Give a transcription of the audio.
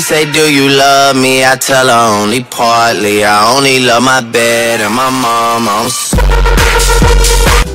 She say, do you love me? I tell her only partly. I only love my bed and my mom. I'm so